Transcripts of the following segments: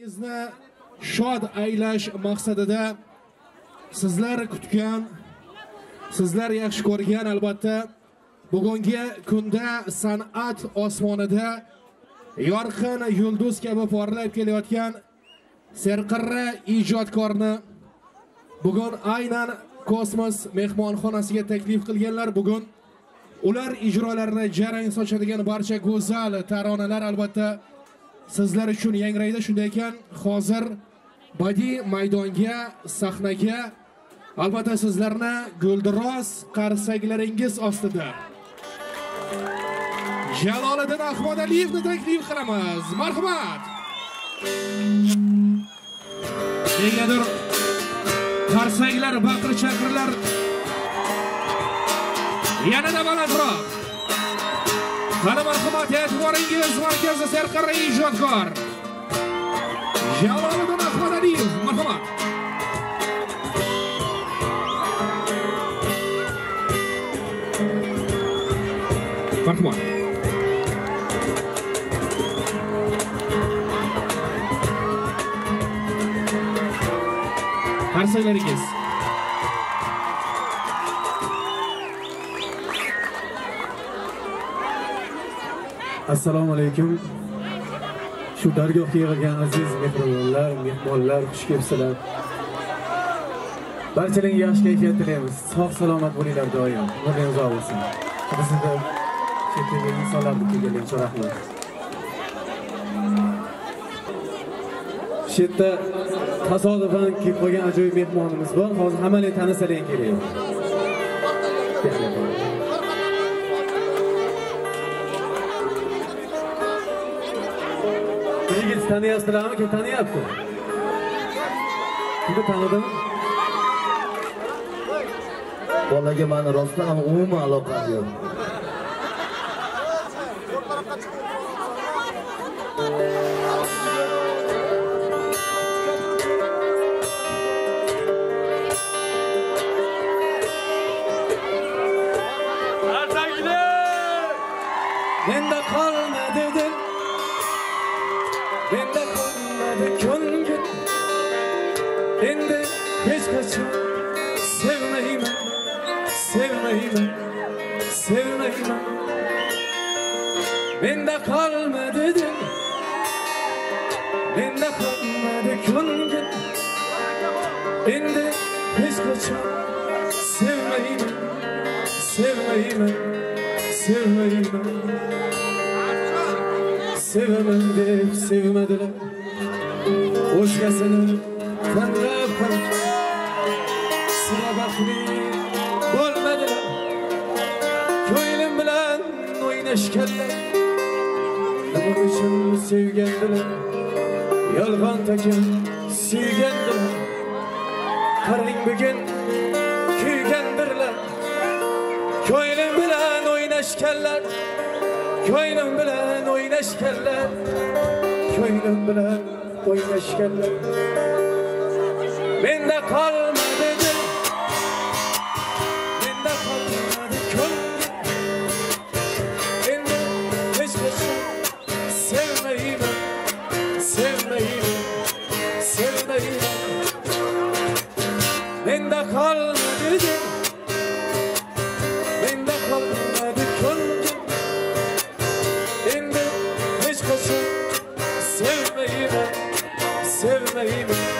Bizni shod aylash maqsadida sizlar kutgan, sizlar yaxshi ko'rgan albatta. Bugungi kunda san'at osmonida yorqin yulduz kabi porlab kelayotgan serqirra ijodkorni bugun aynan kosmos mehmonxonasiga taklif qilganlar. Bugun ular ijrolarini jarang sochadigan barcha go'zal taronalar albatta. Sizlar uchun yangraydi shunday ekan. Hozir badiiy maydonga sahnaga. Albatta sizlarni guldiroz qarsaklaringiz ostida. Jaloliddin ahmadaliyevni taklif qilamiz. Marhamat. Negadir qarsaklar baqir chaqirlar. Yanada balandroq. Qani marhamat e'tiboringiz markazi serqirra ijodkor jaloliddin ahmadaliyev marhamat marhamat qarsaklaringiz assalomu alaykum. Shu dargohga yig'ilgan aziz mehribonlar mehmonlar xush kelibsizlar. Barchalarga yaxshi kayfiyat tilaymiz. Sog' salomat bo'linglar doim. Umringiz uzoq bo'lsin. Bizni chet ellik insonlarni kelganligi uchun rahmat. Shu yerda tasodifan kelib qolgan ajoyib mehmonimiz bor. Hozir hammalar tanisalaring kerak. Yigit taniyapsizlarmi kim taniyapti kimni tanidimi bolaga mani rostdan ham umuman aloqam yo'q menda qolmadi dil menda qolmadi ko'ngil endi hech qachon sevmayman sevmayman sevmayman menda qolmadi dil menda qolmadi ko'ngil endi hech qachon sevmayman sevmayman sevmayman sevaman deb sevmadilar o'zgasini tanlab ham sira baxtli bo'lmadilar ko'nglim bilan o'ynashganlar nima uchun sevgandilar yolg'on takan suygandilar qarang bugun kuygandirlar ko'nglim bilan o'ynashganlar ko'nglim bilan o'ynashganlar ko'nglim bilan o'ynashganlar menda qolmadi dil menda qolmadi ko'ngil endi hech qachon sevmayman sevmayman sevmayman menda qolmadi dil sevmeyi mi?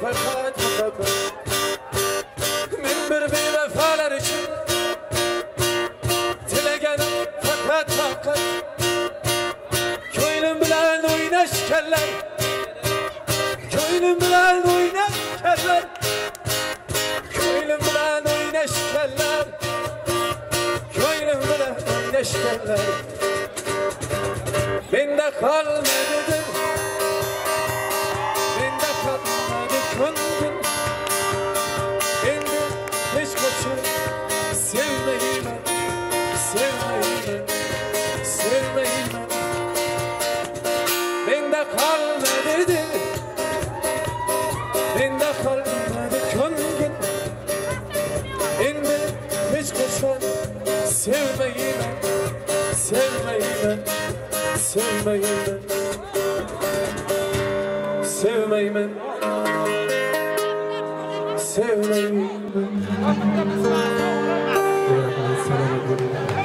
fakat fakat Min bir bir vefalar için. Tilegen fakat fakat Köylüm bilen oynaş keller Köylüm bilen oynaş keller Köylüm bilen oynaş keller Köylüm bilen oynaş keller Bende kalmadı Bende kalmadı kondun Bende hiç kaçır Sevmeyi ben Sevmeyi ben Sevmeyi ben Bende kalmadı Bende kalmadı Sevmeyeyim ben Sevmeyeyim ben Sevmeyeyim ben Sevmeyeyim ben